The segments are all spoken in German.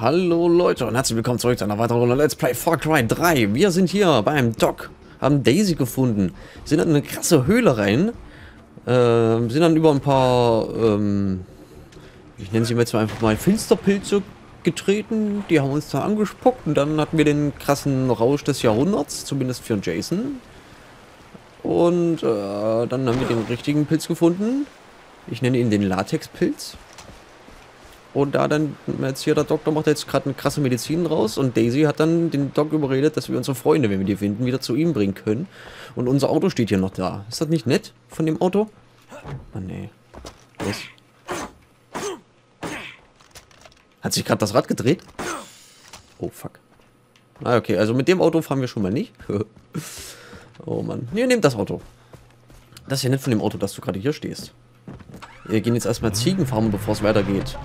Hallo Leute und herzlich willkommen zurück zu einer weiteren Runde Let's Play Far Cry 3. Wir sind hier beim Doc, haben Daisy gefunden, sind in eine krasse Höhle rein, äh, sind dann über ein paar, ähm, ich nenne sie jetzt einfach mal Finsterpilze getreten, die haben uns da angespuckt und dann hatten wir den krassen Rausch des Jahrhunderts, zumindest für Jason. Und äh, dann haben wir den richtigen Pilz gefunden. Ich nenne ihn den Latexpilz. Und da dann jetzt hier der Doktor macht jetzt gerade eine krasse Medizin raus und Daisy hat dann den Doc überredet, dass wir unsere Freunde, wenn wir die finden, wieder zu ihm bringen können. Und unser Auto steht hier noch da. Ist das nicht nett von dem Auto? Ah, nee. Was? Hat sich gerade das Rad gedreht? Oh, fuck. Ah, okay. Also mit dem Auto fahren wir schon mal nicht. oh, Mann. Nee, nehmt das Auto. Das ist ja nett von dem Auto, dass du gerade hier stehst. Wir gehen jetzt erstmal Ziegen farmen, bevor es weitergeht.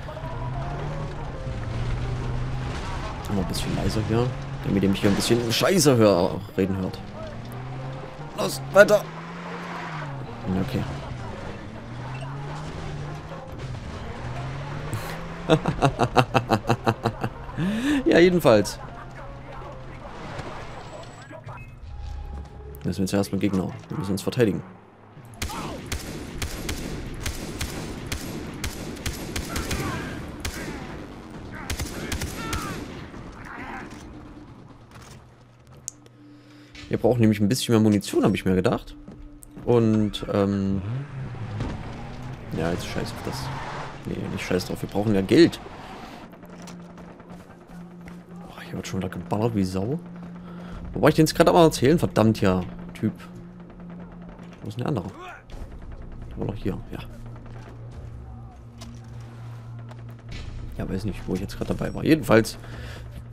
Mal ein bisschen leiser hier, damit ihr mich hier ein bisschen scheiße hör reden hört. Los, weiter! Okay. ja, jedenfalls. Das sind jetzt erstmal Gegner. Wir müssen uns verteidigen. Wir brauchen nämlich ein bisschen mehr Munition, habe ich mir gedacht. Und, ähm... Ja, jetzt scheiß auf das. Nee, nicht scheiß drauf. Wir brauchen ja Geld. Oh, hier wird schon wieder geballert wie Sau. Wo war ich denn jetzt gerade mal erzählen? Verdammt, ja. Typ. Wo ist denn der andere? Der war doch hier, ja. Ja, weiß nicht, wo ich jetzt gerade dabei war. Jedenfalls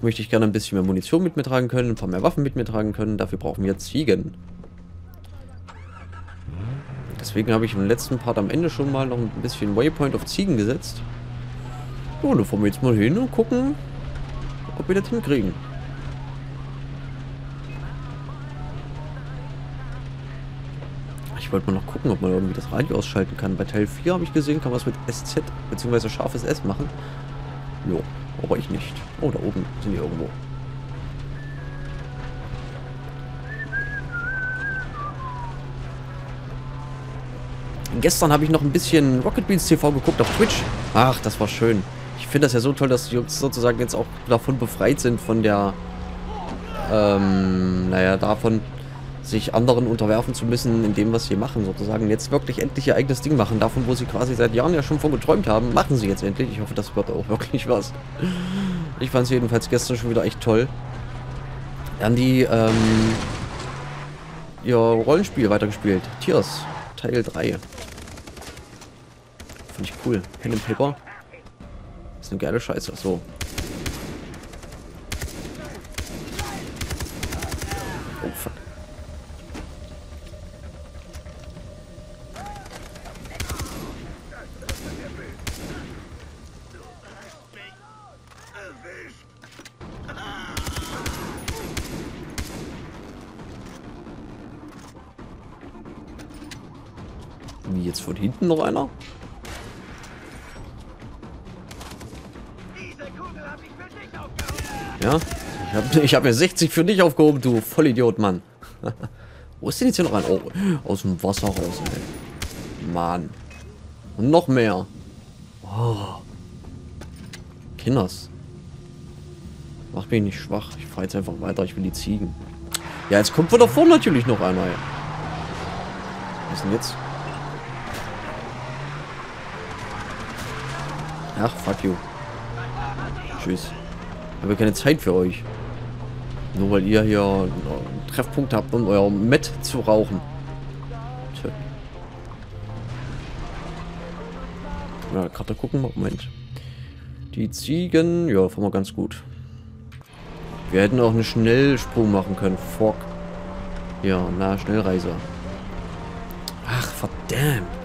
möchte ich gerne ein bisschen mehr Munition mit mir tragen können, ein paar mehr Waffen mit mir tragen können. Dafür brauchen wir Ziegen. Deswegen habe ich im letzten Part am Ende schon mal noch ein bisschen Waypoint auf Ziegen gesetzt. So, dann fahren wir jetzt mal hin und gucken, ob wir das hinkriegen. Ich wollte mal noch gucken, ob man irgendwie das Radio ausschalten kann. Bei Teil 4 habe ich gesehen, kann man es mit SZ bzw. scharfes S machen. Jo. Aber ich nicht. Oh, da oben sind die irgendwo. Gestern habe ich noch ein bisschen Rocket Beans TV geguckt auf Twitch. Ach, das war schön. Ich finde das ja so toll, dass die uns sozusagen jetzt auch davon befreit sind, von der, ähm, naja, davon, sich anderen unterwerfen zu müssen in dem, was sie machen, sozusagen. Jetzt wirklich endlich ihr eigenes Ding machen. Davon, wo sie quasi seit Jahren ja schon von geträumt haben, machen sie jetzt endlich. Ich hoffe, das wird auch wirklich was. Ich fand es jedenfalls gestern schon wieder echt toll. Haben die, ähm, ihr Rollenspiel weitergespielt. Tears, Teil 3. Finde ich cool. Pen and Paper. ist eine geile Scheiße. So. Jetzt von hinten noch einer? Ja, ich habe ich hab mir 60 für dich aufgehoben, du Vollidiot, Mann. Wo ist denn jetzt hier noch ein? Oh, aus dem Wasser raus, ey. Mann. Und noch mehr. Oh. Kinders. Mach mich nicht schwach. Ich fahre jetzt einfach weiter. Ich will die Ziegen. Ja, jetzt kommt von davor natürlich noch einer. Ey. Was ist denn jetzt? Ach, fuck you. Tschüss. Ich habe keine Zeit für euch. Nur weil ihr hier einen Treffpunkt habt, um euer Met zu rauchen. Tja. Ja, Karte gucken. Moment. Die Ziegen, ja, fahren wir ganz gut. Wir hätten auch einen Schnellsprung machen können. Fuck. Ja, na, Schnellreise. Ach, verdammt.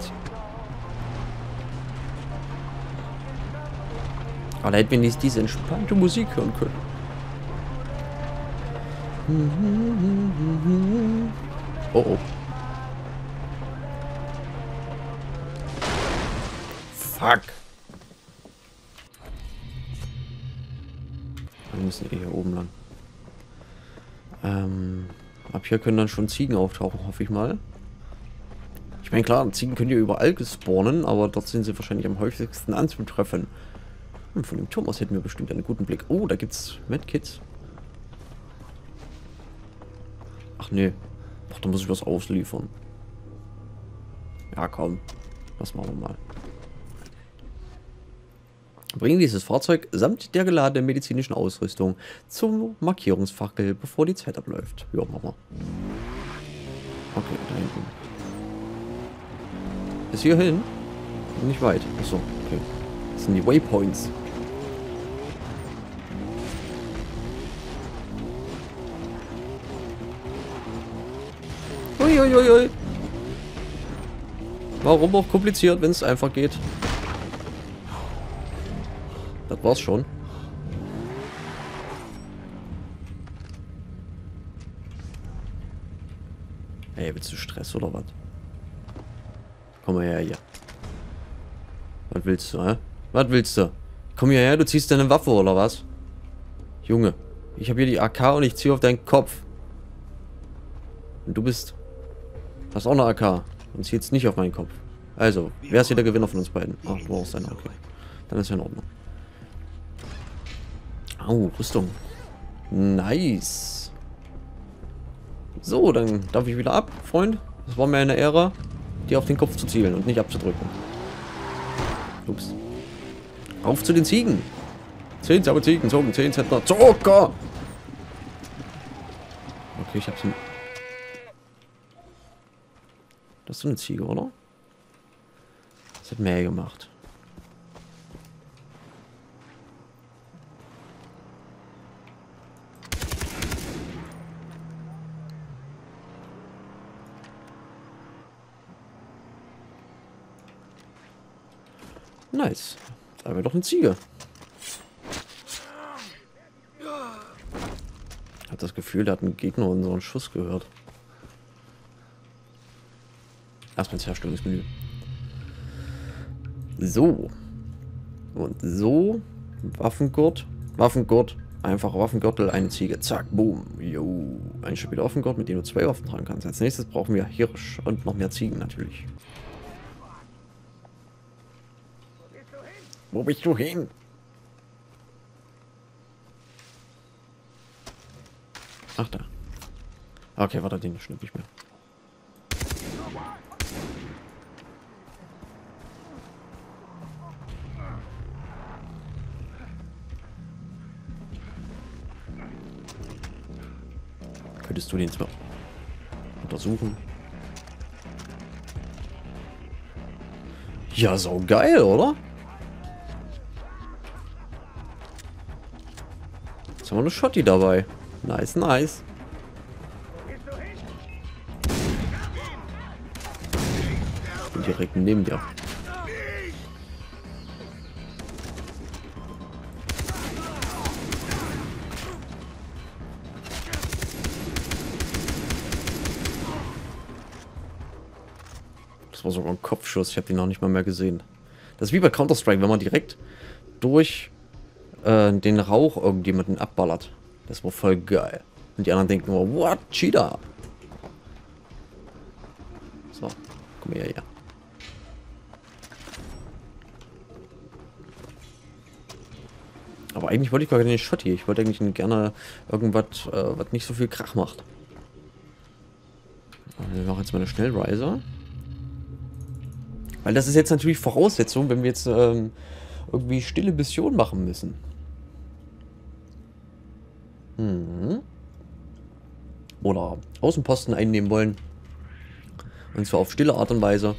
Aber da hätten wir nicht diese entspannte Musik hören können. Oh oh. Fuck. Wir müssen eh hier oben lang. Ähm, ab hier können dann schon Ziegen auftauchen, hoffe ich mal. Ich meine, klar, Ziegen können ja überall spawnen, aber dort sind sie wahrscheinlich am häufigsten anzutreffen. Hm, von dem Turm aus hätten wir bestimmt einen guten Blick. Oh, da gibt's Medkits. Ach nee. Ach, da muss ich was ausliefern. Ja, komm. Das machen wir mal. Bringen dieses Fahrzeug samt der geladenen medizinischen Ausrüstung zum Markierungsfackel, bevor die Zeit abläuft. Ja, machen wir. Okay, da hinten. Bis hierhin? Nicht weit. Achso, okay. Das sind die Waypoints. Uiuiui. Warum auch kompliziert, wenn es einfach geht? Das war's schon. Ey, willst du Stress oder was? Komm mal her hier. Was willst du, hä? Was willst du? Komm hierher, du ziehst deine Waffe oder was? Junge, ich habe hier die AK und ich ziehe auf deinen Kopf. Und du bist... Hast auch eine AK und ziehst nicht auf meinen Kopf. Also, wer ist hier der Gewinner von uns beiden? Ach, du brauchst eine, okay. Dann ist ja in Ordnung. Oh, Rüstung. Nice. So, dann darf ich wieder ab, Freund. Es war mir eine Ehre, dir auf den Kopf zu zielen und nicht abzudrücken. Ups. Auf zu den Ziegen. Zehn sauber Ziegen, zogen, zehn Zentner. Zucker! Okay, ich hab's... Das ist eine Ziege, oder? Das hat mehr gemacht. Nice. Da haben wir doch eine Ziege. Hat das Gefühl, da hat ein Gegner unseren Schuss gehört. Erstmal ins Herstellungsmenü. So. Und so. Waffengurt. Waffengurt. Einfacher Waffengürtel, eine Ziege. Zack, boom. Jo. Ein stabiler Waffengurt, mit dem du zwei Waffen tragen kannst. Als nächstes brauchen wir Hirsch und noch mehr Ziegen natürlich. Wo bist du hin? Ach da. Okay, warte, den schnipp ich mir. Könntest du den zwar untersuchen? Ja, so geil, oder? Jetzt haben wir eine Schotti dabei. Nice, nice. Direkt neben dir. War sogar ein Kopfschuss. Ich habe ihn noch nicht mal mehr gesehen. Das ist wie bei Counter-Strike, wenn man direkt durch äh, den Rauch irgendjemanden abballert. Das war voll geil. Und die anderen denken nur, what, Cheetah? So, komm her, ja. Aber eigentlich wollte ich gar nicht Schotti. Ich wollte eigentlich gerne irgendwas, äh, was nicht so viel Krach macht. Wir machen jetzt mal eine Schnellreise. Weil das ist jetzt natürlich Voraussetzung, wenn wir jetzt ähm, irgendwie stille Mission machen müssen. Mhm. Oder Außenposten einnehmen wollen. Und zwar auf stille Art und Weise.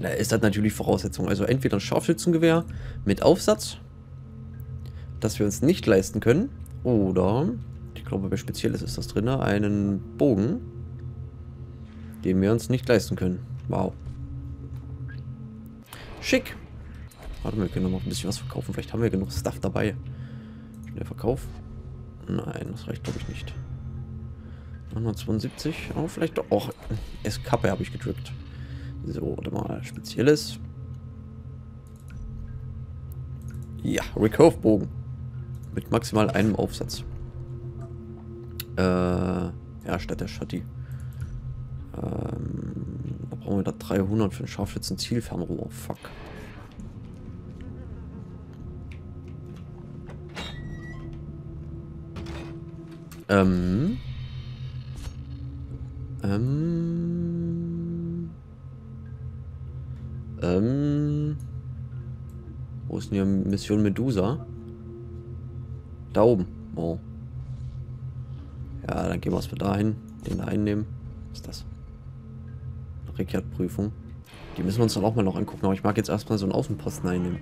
Da ist das natürlich Voraussetzung. Also entweder ein Scharfschützengewehr mit Aufsatz, das wir uns nicht leisten können. Oder, ich glaube bei Spezielles ist das drin, einen Bogen, den wir uns nicht leisten können. Wow. Schick. Warte mal, wir können noch ein bisschen was verkaufen. Vielleicht haben wir genug Stuff dabei. Schnell Verkauf. Nein, das reicht glaube ich nicht. 172. Oh, vielleicht doch. Och, S-Kappe habe ich gedrückt. So, warte mal. Spezielles. Ja, Recurve-Bogen. Mit maximal einem Aufsatz. Äh, ja, statt der Shotty. Ähm, brauchen wir da 300 für ein Scharfschützen-Zielfernrohr. Fuck. Ähm. Ähm. Ähm. Wo ist denn hier Mission Medusa? Da oben. Oh. Ja, dann gehen wir erstmal dahin. Den da einnehmen. Was ist das? Rekord-Prüfung. Die müssen wir uns dann auch mal noch angucken. Aber ich mag jetzt erstmal so einen Außenposten einnehmen.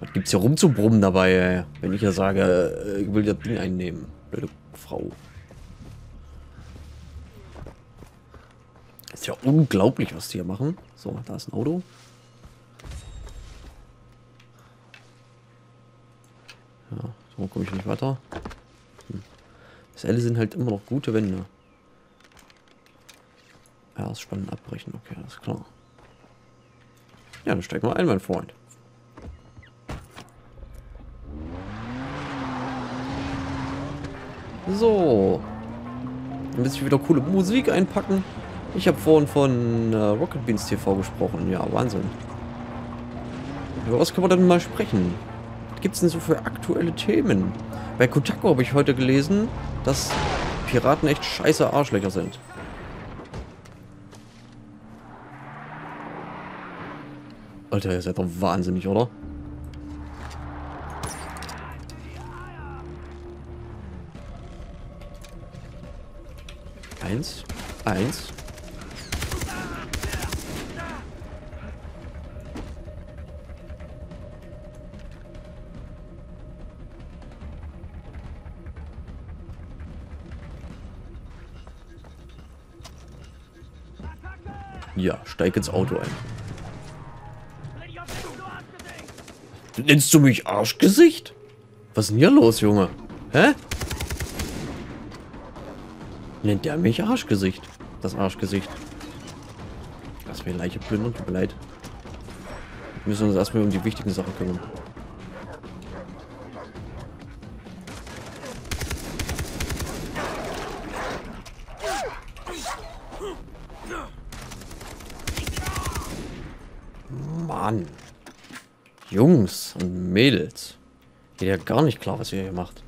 Was gibt's hier rumzubrummen dabei? Wenn ich ja sage, äh, ich will das Ding einnehmen. Blöde Frau. Ist ja unglaublich, was die hier machen. So, da ist ein Auto. Ja, so komme ich nicht weiter. Hm. Säle sind halt immer noch gute Wände. Ja, das spannend abbrechen. Okay, alles klar. Ja, dann steig mal ein, mein Freund. So. Dann muss ich wieder coole Musik einpacken. Ich habe vorhin von äh, Rocket Beans TV gesprochen. Ja, Wahnsinn. Über was können wir denn mal sprechen? Was gibt es denn so für aktuelle Themen? Bei Kotaku habe ich heute gelesen, dass Piraten echt scheiße Arschlöcher sind. Alter, ihr seid doch wahnsinnig, oder? Eins. Eins. Ja, steig ins Auto ein. Nennst du mich Arschgesicht? Was ist denn hier los, Junge? Hä? Nennt der mich Arschgesicht? Das Arschgesicht. Lass mir Leiche plündern, tut mir leid. Wir müssen uns erstmal um die wichtigen Sachen kümmern. Mann. Jungs und Mädels. Geht ja gar nicht klar, was ihr hier macht.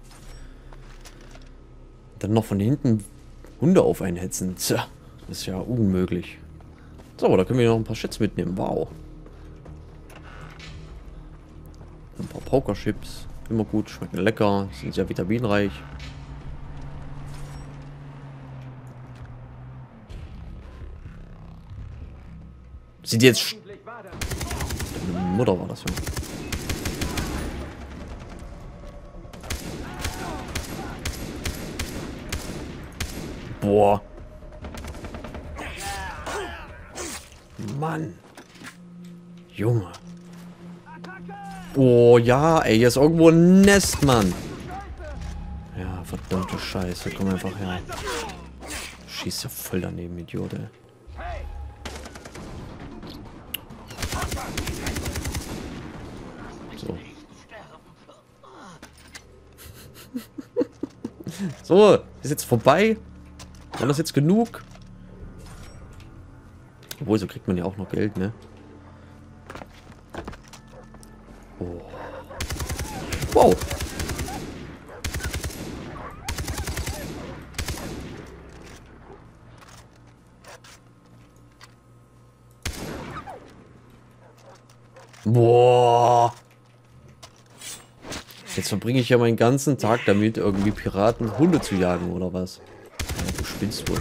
Dann noch von hinten Hunde auf einen hetzen. Tja, ist ja unmöglich. So, da können wir noch ein paar Schätze mitnehmen. Wow. Ein paar Pokerchips. Immer gut, schmecken lecker, sind sehr vitaminreich. Sind jetzt... Mutter war das, Junge. Boah. Mann. Junge. Oh ja, ey, hier ist irgendwo ein Nest, Mann. Ja, verdammte Scheiße. Komm einfach her. Schießt ja voll daneben, Idiot, ey. So, ist jetzt vorbei. War das jetzt genug? Obwohl, so kriegt man ja auch noch Geld, ne? Oh. Wow. Boah. Jetzt verbringe ich ja meinen ganzen Tag damit, irgendwie Piraten Hunde zu jagen, oder was? Ja, du spinnst wohl.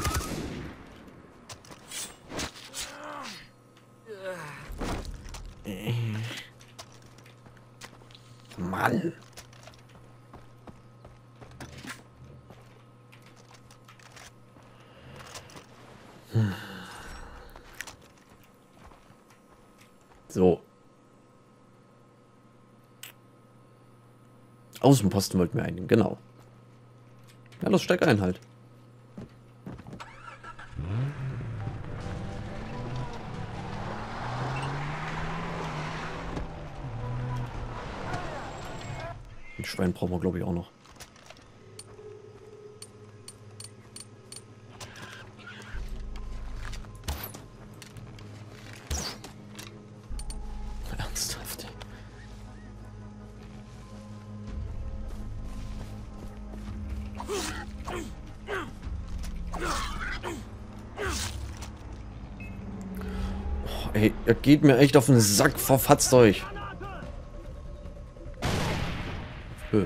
Mann. So. Außenposten wollten wir einnehmen, genau. Ja, das steigt ein halt. Ein Schwein brauchen wir, glaube ich, auch noch. Ihr geht mir echt auf den Sack, verfatzt euch. Höh.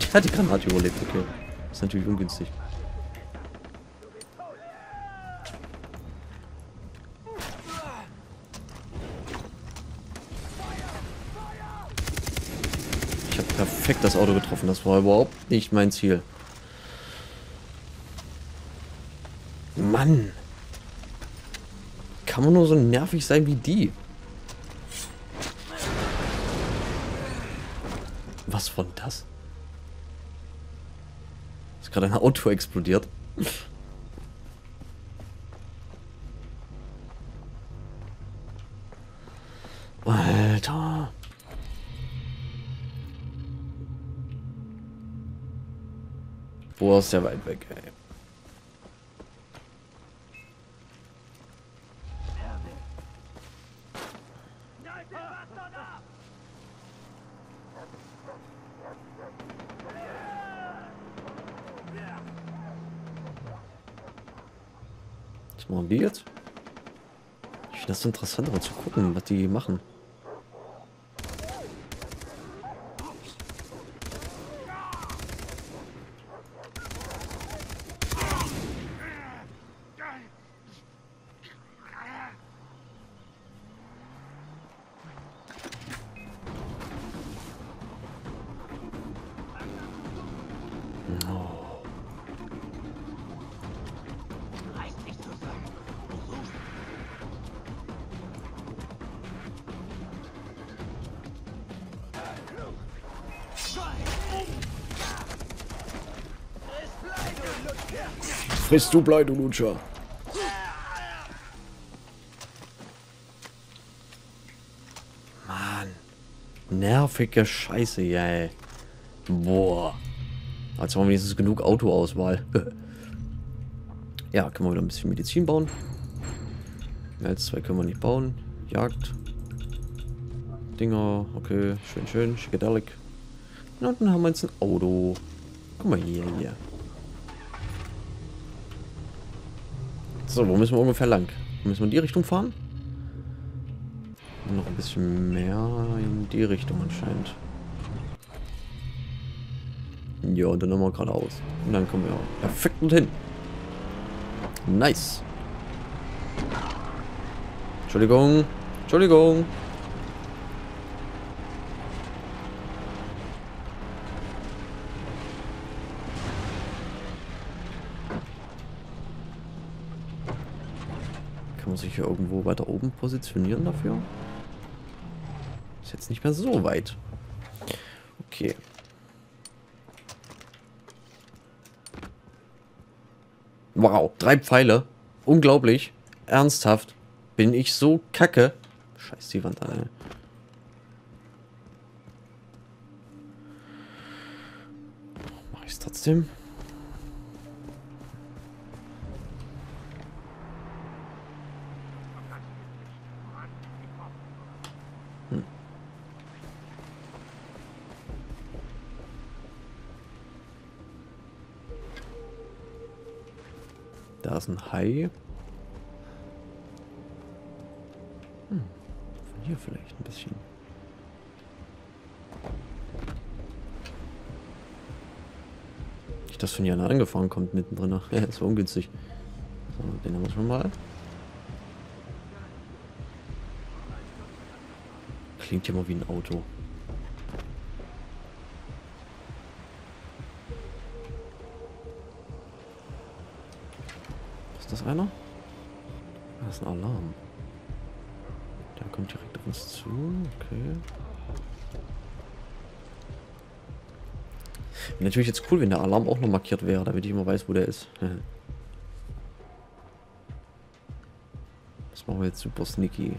Die hat die Granate überlebt, okay. Ist natürlich ungünstig. Ich habe perfekt das Auto getroffen. Das war überhaupt nicht mein Ziel. Mann. Kann man nur so nervig sein wie die? Was von das? Ist gerade ein Auto explodiert. Alter. Boah, ist der weit weg, ey. Was machen die jetzt? Ich finde das so interessant, mal zu gucken, was die machen. Friss du Blei, du Lutscher. Mann. Nervige Scheiße, ey. Boah. Jetzt haben wir wenigstens genug Autoauswahl. ja, können wir wieder ein bisschen Medizin bauen. Mehr als zwei können wir nicht bauen. Jagd. Dinger. Okay, schön, schön. Schickadelic. Und dann haben wir jetzt ein Auto. Guck mal hier, hier. So, wo müssen wir ungefähr lang? Müssen wir in die Richtung fahren? Noch ein bisschen mehr in die Richtung anscheinend. Ja, und dann nochmal geradeaus. Und dann kommen wir auch perfekt hin. Nice. Entschuldigung. Entschuldigung. Man sich hier irgendwo weiter oben positionieren dafür? Ist jetzt nicht mehr so weit. Okay. Wow, drei Pfeile. Unglaublich. Ernsthaft. Bin ich so kacke. Scheiß die Wand an. Mach ich's trotzdem? Ist ein Hai. Hm. Von hier vielleicht ein bisschen. Nicht, dass von hier einer angefahren kommt mittendrin. Ja, das war ungünstig. So, den haben wir schon mal. Klingt ja mal wie ein Auto. Ist einer? Das ist ein Alarm. Der kommt direkt auf uns zu. Okay. Wäre natürlich jetzt cool, wenn der Alarm auch noch markiert wäre, damit ich immer weiß, wo der ist. das machen wir jetzt super sneaky.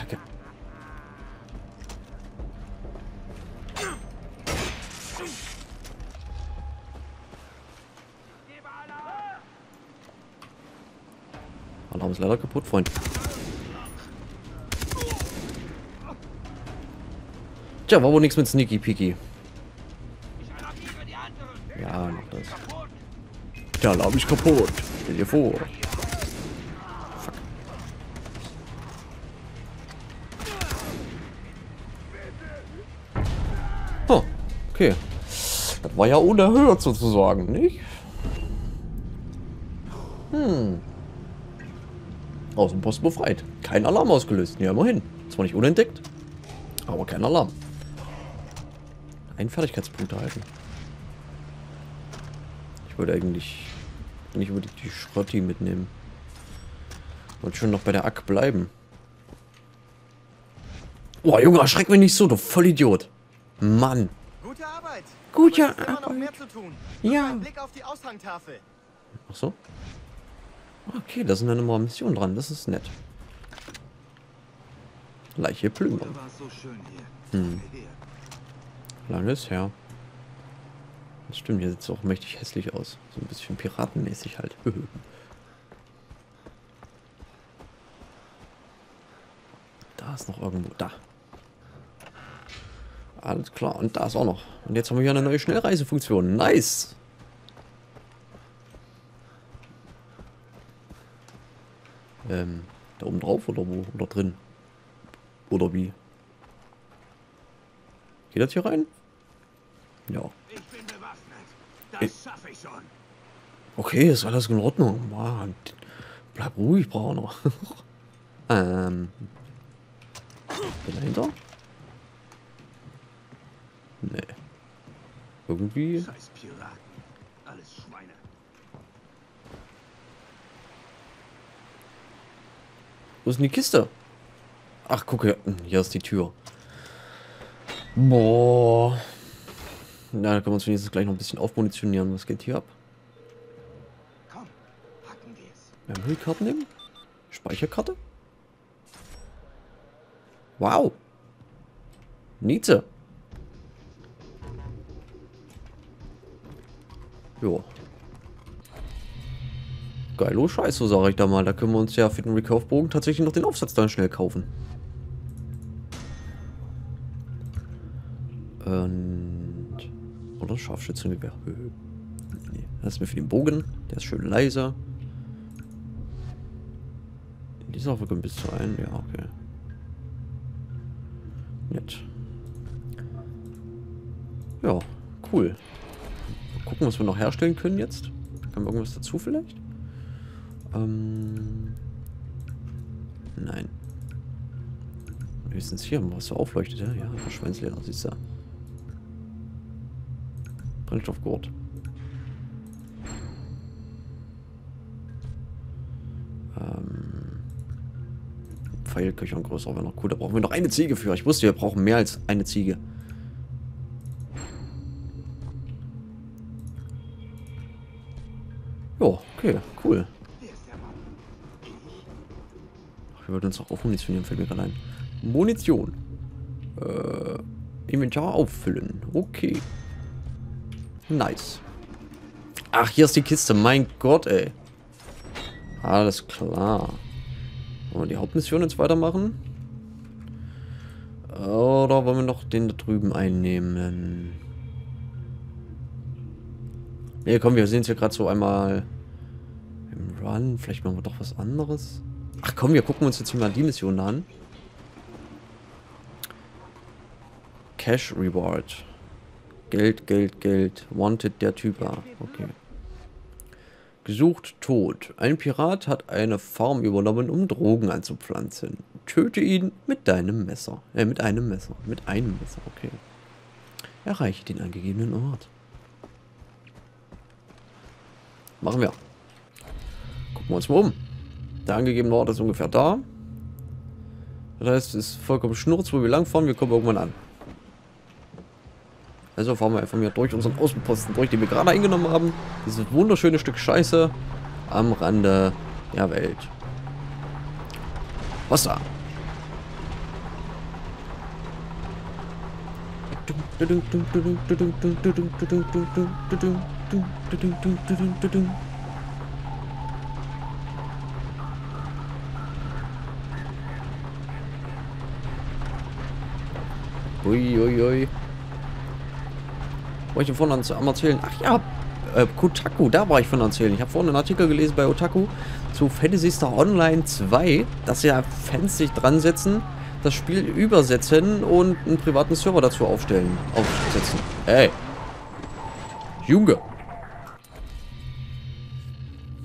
Kacke. Alarm ist leider kaputt, Freund. Tja, war wohl nichts mit Sneaky Peaky. Ja, noch das. Der Alarm ist kaputt. Stell dir vor. Okay. Das war ja unerhört sozusagen, nicht? Hm. Außenpost befreit. Kein Alarm ausgelöst. Ja, immerhin. Zwar nicht unentdeckt, aber kein Alarm. Einen Fertigkeitspunkt erhalten. Ich wollte eigentlich nicht unbedingt die Schrotti mitnehmen. Wollte schon noch bei der Ack bleiben. Oh, Junge, erschreck mich nicht so, du Vollidiot. Mann. Arbeit. Gute Aber es ist immer noch mehr zu tun. Ja. Ein Blick auf die Aushangtafel. Ach so. Okay, da sind dann immer Missionen dran. Das ist nett. Leiche Plümer. Hm. Lange ist her. Das stimmt, hier sieht es auch mächtig hässlich aus. So ein bisschen piratenmäßig halt. da ist noch irgendwo. Da. Alles klar. Und da ist auch noch. Und jetzt haben wir hier eine neue Schnellreisefunktion. Nice. Ähm, da oben drauf oder wo? Oder drin? Oder wie? Geht das hier rein? Ja. Ich bin bewaffnet. Ich- Das schaffe ich schon. Okay, ist alles in Ordnung. Mann. Bleib ruhig, Brauner. ähm. Bin dahinter? Nee. Irgendwie. Scheiß Piraten. Alles Schweine. Wo ist denn die Kiste? Ach, guck hier. Hier ist die Tür. Boah. Na, da können wir uns wenigstens gleich noch ein bisschen aufmunitionieren. Was geht hier ab? Komm, packen wir es. Memory-Karte nehmen? Speicherkarte? Wow. Nietzsche. Jo. Geilo Scheiße, sage ich da mal. Da können wir uns ja für den Rekaufbogen tatsächlich noch den Aufsatz dann schnell kaufen. Und... Oder Scharfschützengewehr. Nee, das ist mir für den Bogen. Der ist schön leise. In dieser Folge bis zu ein. Ja, okay. Nett. Ja, cool. Gucken, was wir noch herstellen können jetzt. Haben wir irgendwas dazu vielleicht? Ähm. Nein. Höchstens hier, was so aufleuchtet, ja? Ja, Verschweinsleder, siehst du. Brennstoffgurt. Ähm. Pfeilköcher und größer wäre noch cool. Da brauchen wir noch eine Ziege für. Ich wusste, wir brauchen mehr als eine Ziege. Jo, okay, cool. Ach, wir wollten uns auch aufmunitionieren, fällt mir gerade ein. Munition. Äh, Inventar auffüllen. Okay. Nice. Ach, hier ist die Kiste. Mein Gott, ey. Alles klar. Wollen wir die Hauptmission jetzt weitermachen? Oder wollen wir noch den da drüben einnehmen? Ne, komm, wir sehen es ja gerade so einmal Run. Vielleicht machen wir doch was anderes. Ach komm, wir gucken uns jetzt mal die Mission an. Cash Reward. Geld, Geld, Geld. Wanted der Typ. Ah, okay. Gesucht tot. Ein Pirat hat eine Farm übernommen, um Drogen anzupflanzen. Töte ihn mit deinem Messer. Äh, mit einem Messer. Mit einem Messer, okay. Erreiche den angegebenen Ort. Machen wir. Wir uns mal um. Der angegebene Ort ist ungefähr da. Das heißt, es ist vollkommen schnurz, wo wir langfahren. Wir kommen irgendwann an. Also fahren wir einfach mal durch unseren Außenposten durch, den wir gerade eingenommen haben. Dieses wunderschöne Stück Scheiße am Rande der Welt. Wasser. Uiuiui. Ui. Wollte ich vorhin am erzählen? Ach ja, äh, Kotaku, da war ich von erzählen. Ich habe vorhin einen Artikel gelesen bei Otaku zu Fantasy Star Online 2, dass ja Fans sich dran setzen, das Spiel übersetzen und einen privaten Server dazu aufstellen, aufsetzen. Ey. Junge.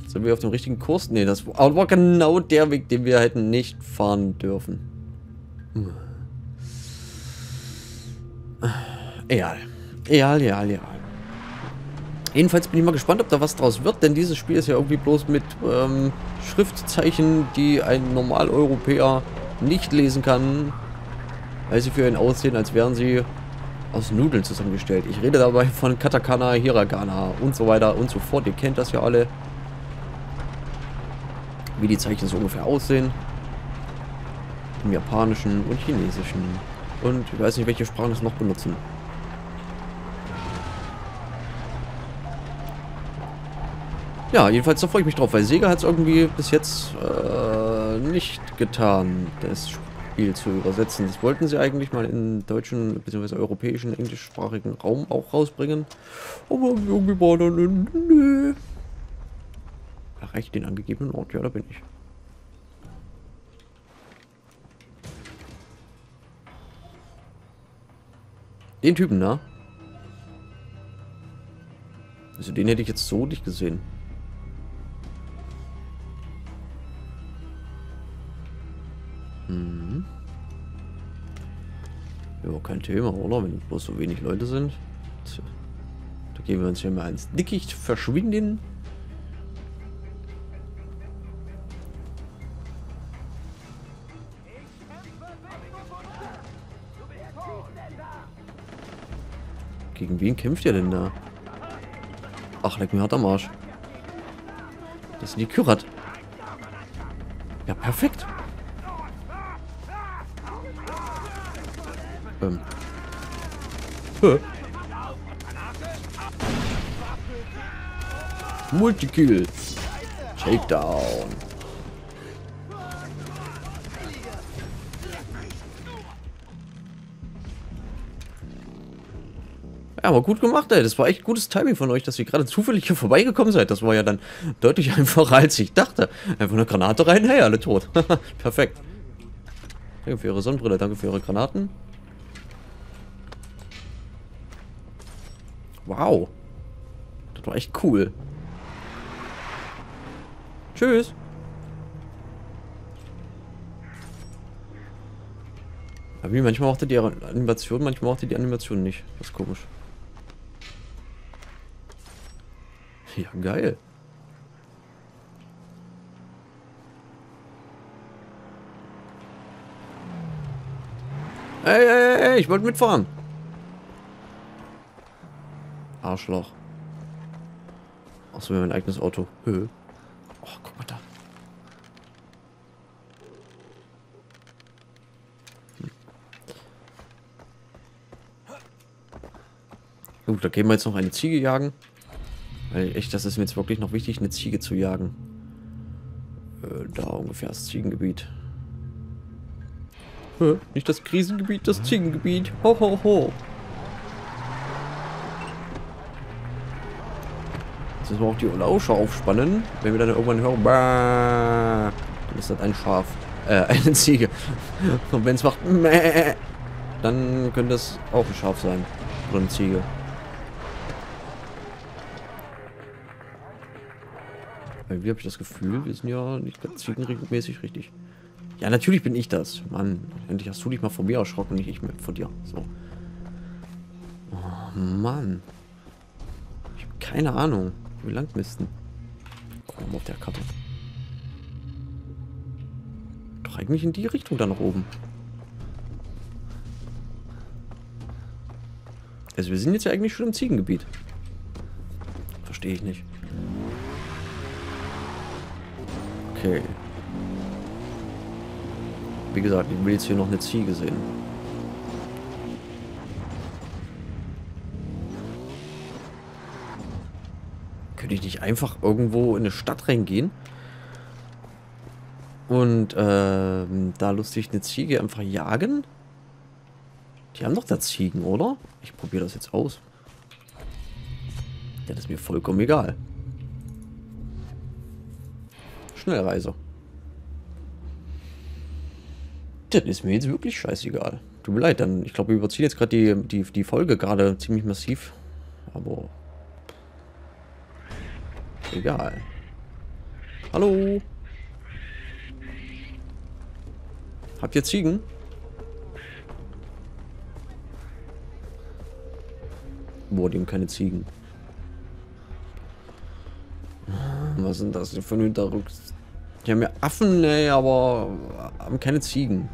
Sind wir auf dem richtigen Kurs? Ne, das war genau der Weg, den wir hätten nicht fahren dürfen. Hm. Egal. Egal, egal, egal. Jedenfalls bin ich mal gespannt, ob da was draus wird, denn dieses Spiel ist ja irgendwie bloß mit ähm, Schriftzeichen, die ein Normaleuropäer nicht lesen kann, weil sie für ihn aussehen, als wären sie aus Nudeln zusammengestellt. Ich rede dabei von Katakana, Hiragana und so weiter und so fort. Ihr kennt das ja alle, wie die Zeichen so ungefähr aussehen. Im Japanischen und Chinesischen. Und ich weiß nicht, welche Sprachen es noch benutzen. Ja, jedenfalls da freue ich mich drauf, weil Sega hat es irgendwie bis jetzt äh, nicht getan, das Spiel zu übersetzen. Das wollten sie eigentlich mal in deutschen bzw. europäischen englischsprachigen Raum auch rausbringen. Aber irgendwie war dann nö. Erreicht den angegebenen Ort, ja, da bin ich. Den Typen, na? Also den hätte ich jetzt so nicht gesehen. Mhm. Ja, kein Thema, oder? Wenn bloß so wenig Leute sind. Da gehen wir uns hier mal ins Dickicht verschwinden. Gegen wen kämpft ihr denn da? Ach, leck mir hart am Arsch. Das sind die Kyrat. Ja, perfekt. Ähm. Hä? Multikill. Takedown. Ja, aber gut gemacht, ey. Das war echt gutes Timing von euch, dass ihr gerade zufällig hier vorbeigekommen seid. Das war ja dann deutlich einfacher, als ich dachte. Einfach eine Granate rein, hey, alle tot. Perfekt. Danke für Ihre Sonnenbrille, danke für Ihre Granaten. Wow. Das war echt cool. Tschüss. Aber wie manchmal mochte die Animation, manchmal mochte die Animation nicht. Das ist komisch. Ja, geil. Ey, ey, ey, ich wollte mitfahren. Arschloch. Achso, wir haben ein eigenes Auto. Höhe. Oh, guck mal da. Hm. Gut, da gehen wir jetzt noch eine Ziege jagen. Weil echt, das ist mir jetzt wirklich noch wichtig, eine Ziege zu jagen. Äh, da ungefähr das Ziegengebiet. Hä? Nicht das Krisengebiet, das Ziegengebiet. Ho, ho, ho. Jetzt müssen wir auch die Lauscher aufspannen. Wenn wir dann irgendwann hören, dann ist das ein Schaf. Äh, eine Ziege. Und wenn es macht, dann könnte das auch ein Schaf sein. Oder eine Ziege. Wie habe ich das Gefühl, wir sind ja nicht ganz ziegenmäßig richtig. Ja, natürlich bin ich das. Mann, endlich hast du dich mal von mir erschrocken, nicht ich mehr von dir. So. Oh, Mann. Ich habe keine Ahnung. Wie lang müssten? Gucken wir mal auf der Karte. doch eigentlich in die Richtung da nach oben. Also wir sind jetzt ja eigentlich schon im Ziegengebiet. Verstehe ich nicht. Okay. Wie gesagt, ich will jetzt hier noch eine Ziege sehen. Könnte ich nicht einfach irgendwo in eine Stadt reingehen? Und ähm, da lustig eine Ziege einfach jagen? Die haben doch da Ziegen, oder? Ich probiere das jetzt aus. Das ist mir vollkommen egal. Schnellreise. Das ist mir jetzt wirklich scheißegal. Tut mir leid, dann. Ich glaube, wir überziehen jetzt gerade die, die, die Folge gerade ziemlich massiv. Aber. Egal. Hallo. Habt ihr Ziegen? Boah, die haben keine Ziegen. Was sind das denn für Hinterrücks? Die haben ja Affen, ey, aber haben keine Ziegen.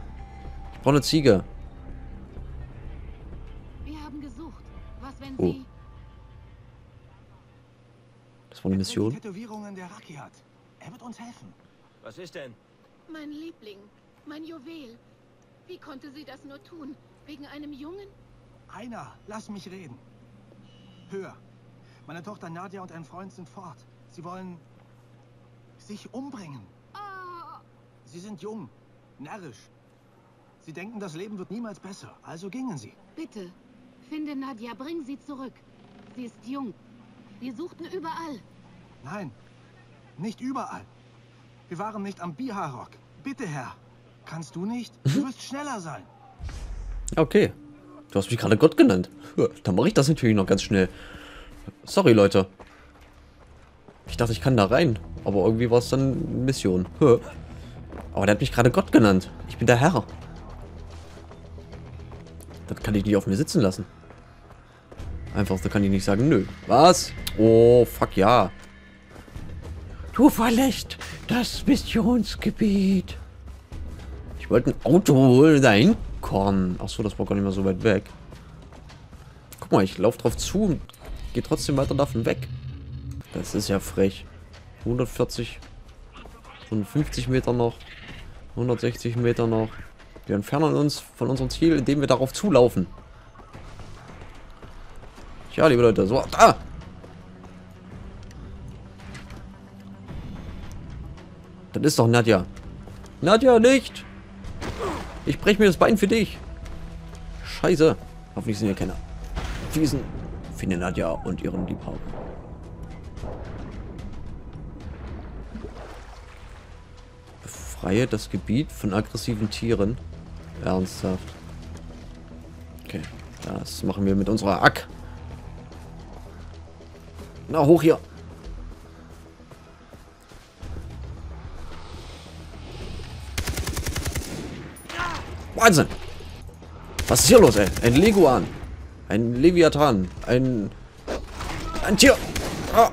Ich brauche eine Ziege. Wir haben gesucht. Was, wenn Oh. Sie... Das war eine Die Mission. Tätowierungen der Raki hat. Er wird uns helfen. Was ist denn? Mein Liebling, mein Juwel. Wie konnte sie das nur tun? Wegen einem Jungen? Einer, lass mich reden. Hör. Meine Tochter Nadja und ein Freund sind fort. Sie wollen sich umbringen. Sie sind jung, närrisch. Sie denken, das Leben wird niemals besser. Also gingen sie. bitte. Finde Nadja, bring sie zurück. Sie ist jung. Wir suchten überall. Nein, nicht überall. Wir waren nicht am Biharok. Bitte, Herr. Kannst du nicht? Du wirst schneller sein. Okay. Du hast mich gerade Gott genannt. Dann mache ich das natürlich noch ganz schnell. Sorry, Leute. Ich dachte, ich kann da rein. Aber irgendwie war es dann Mission. Ja. Aber der hat mich gerade Gott genannt. Ich bin der Herr. Das kann ich nicht auf mir sitzen lassen. Einfach, da kann ich nicht sagen, nö. Was? Oh, fuck ja. Du verlässt das Missionsgebiet. Ich wollte ein Auto holen, da hinkommen. Achso, das war gar nicht mehr so weit weg. Guck mal, ich laufe drauf zu und gehe trotzdem weiter davon weg. Das ist ja frech. 140, 150 Meter noch, 160 Meter noch. Wir entfernen uns von unserem Ziel, indem wir darauf zulaufen. Ja, liebe Leute, so, da! Das ist doch Nadja. Nadja, nicht! Ich brech mir das Bein für dich. Scheiße. Hoffentlich sind hier keine Fiesen. Finde Nadja und ihren Liebhaber. Befreie das Gebiet von aggressiven Tieren. Ernsthaft. Okay. Das machen wir mit unserer Ack. Na, hoch hier. Wahnsinn! Was ist hier los, ey? Ein Leguan. Ein Leviathan. Ein... Ein Tier. Ah.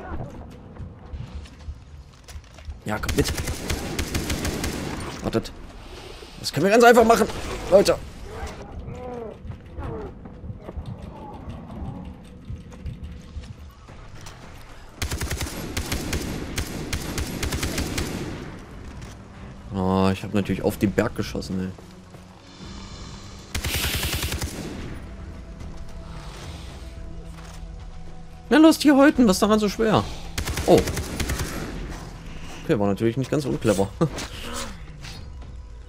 Ja, komm mit. Wartet. Das können wir ganz einfach machen. Leute. Oh, ich habe natürlich auf den Berg geschossen, ey. Na los, hier häuten, was ist daran so schwer? Oh. Okay, war natürlich nicht ganz unclever.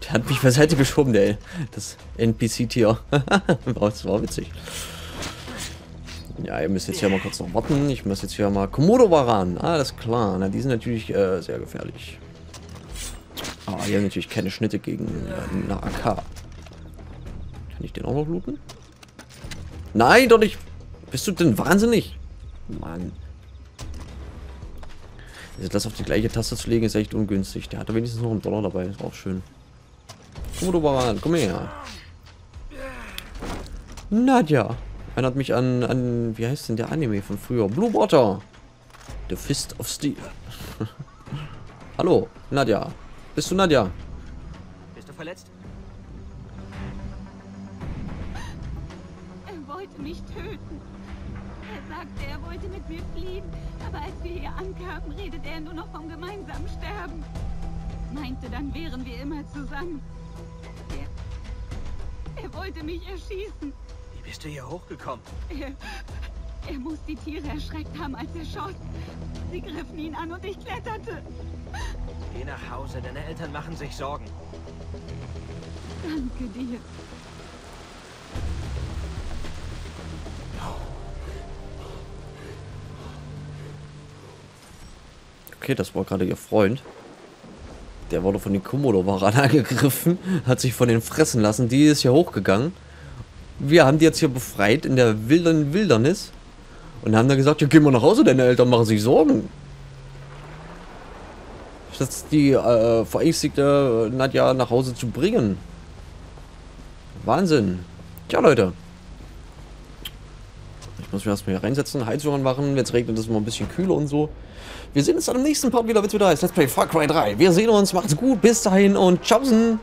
Der hat mich beiseite geschoben, der das NPC-Tier. das war witzig. Ja, ihr müsst jetzt hier mal kurz noch warten. Ich muss jetzt hier mal Komodo-Waran. Alles klar. Na, die sind natürlich äh, sehr gefährlich. Aber hier haben natürlich keine Schnitte gegen äh, eine AK. Kann ich den auch noch looten? Nein, doch nicht. Bist du denn wahnsinnig? Mann. Also das auf die gleiche Taste zu legen ist echt ungünstig. Der hatte wenigstens noch einen Dollar dabei. Ist auch schön. Komodo Baran, komm her. Nadja. Erinnert mich an, an, wie heißt denn der Anime von früher? Blue Water. The Fist of Steel. Hallo, Nadja. Bist du Nadja? Bist du verletzt? Er wollte mich töten. Er sagte, er wollte mit mir fliehen. Aber als wir hier ankamen, redete er nur noch vom gemeinsamen Sterben. Meinte, dann wären wir immer zusammen. Er, wollte mich erschießen. Wie bist du hier hochgekommen? Er, er muss die Tiere erschreckt haben, als er schoss. Sie griffen ihn an und ich kletterte. Geh nach Hause, deine Eltern machen sich Sorgen. Danke dir. Okay, das war gerade ihr Freund. Der wurde von den Komodo-Waran angegriffen, hat sich von denen fressen lassen. Die ist hier hochgegangen. Wir haben die jetzt hier befreit in der wilden Wildernis. Und haben dann gesagt, ja, geh mal nach Hause, deine Eltern machen sich Sorgen. Statt die äh, verängstigte Nadja nach Hause zu bringen. Wahnsinn. Tja, Leute. Ich muss mich erstmal hier reinsetzen, Heizungen machen. Jetzt regnet es mal ein bisschen kühler und so. Wir sehen uns dann im nächsten Part wieder, wenn es wieder heißt Let's Play Far Cry 3. Wir sehen uns, macht's gut, bis dahin und tschaußen.